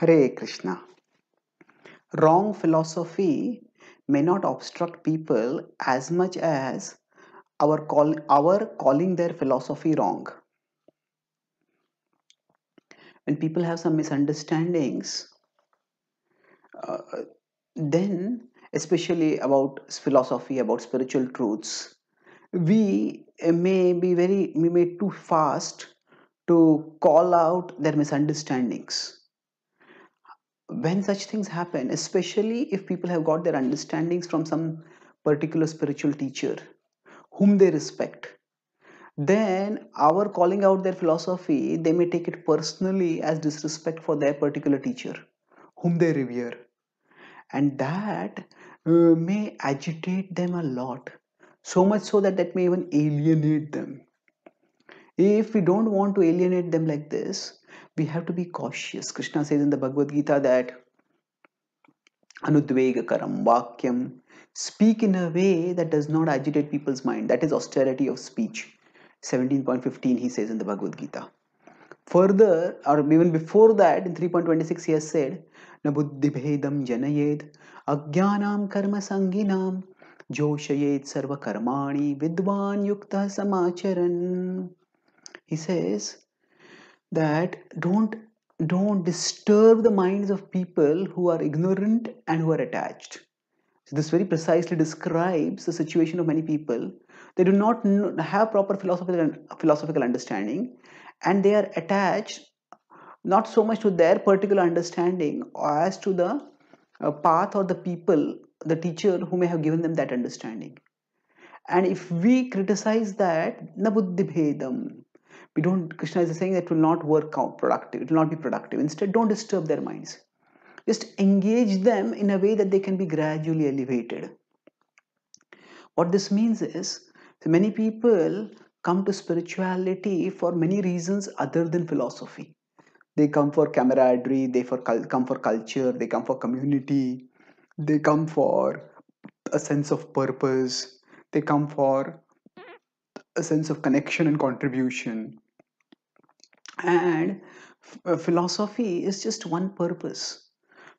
Hare Krishna. Wrong philosophy may not obstruct people as much as our call our calling their philosophy wrong. When people have some misunderstandings, uh, then especially about philosophy, about spiritual truths, we may be very we may too fast to call out their misunderstandings when such things happen, especially if people have got their understandings from some particular spiritual teacher whom they respect, then our calling out their philosophy, they may take it personally as disrespect for their particular teacher whom they revere. And that uh, may agitate them a lot, so much so that that may even alienate them. If we don't want to alienate them like this, we have to be cautious. Krishna says in the Bhagavad Gita that Anudvegakaram Vakyam speak in a way that does not agitate people's mind. That is austerity of speech. 17.15 he says in the Bhagavad Gita. Further, or even before that, in 3.26 he has said, Na buddhibhedam janayed ajnanam karma sanginam joshayed sarva karmani vidvan yukta samacharan. He says, that don't don't disturb the minds of people who are ignorant and who are attached. So this very precisely describes the situation of many people. They do not have proper philosophical philosophical understanding and they are attached not so much to their particular understanding as to the uh, path or the people the teacher who may have given them that understanding. And if we criticize that na buddhi bhedam we don't krishna is saying that it will not work out productive it will not be productive. Instead don't disturb their minds. Just engage them in a way that they can be gradually elevated. What this means is many people come to spirituality for many reasons other than philosophy. They come for camaraderie they for come for culture they come for community they come for a sense of purpose they come for a sense of connection and contribution. And uh, philosophy is just one purpose.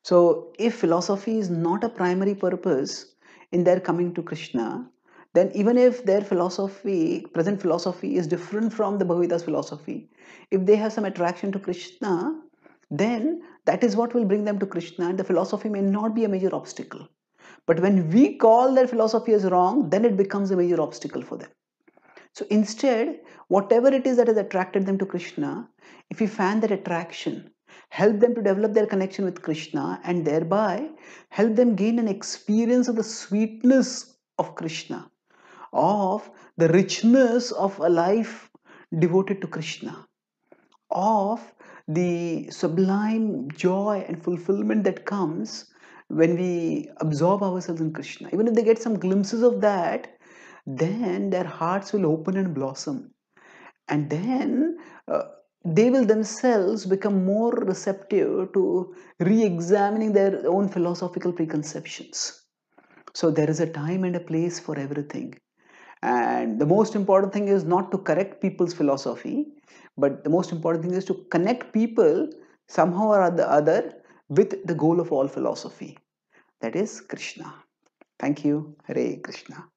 So if philosophy is not a primary purpose in their coming to krishna then even if their philosophy present philosophy is different from the bhagavad Gita's philosophy if they have some attraction to krishna then that is what will bring them to krishna and the philosophy may not be a major obstacle. But when we call their philosophy as wrong then it becomes a major obstacle for them so instead, whatever it is that has attracted them to Krishna, if we fan that attraction, help them to develop their connection with Krishna and thereby help them gain an experience of the sweetness of Krishna, of the richness of a life devoted to Krishna, of the sublime joy and fulfillment that comes when we absorb ourselves in Krishna. Even if they get some glimpses of that, then their hearts will open and blossom. And then uh, they will themselves become more receptive to re-examining their own philosophical preconceptions. So there is a time and a place for everything. And the most important thing is not to correct people's philosophy but the most important thing is to connect people somehow or the other with the goal of all philosophy. That is krishna. Thank you. Hare krishna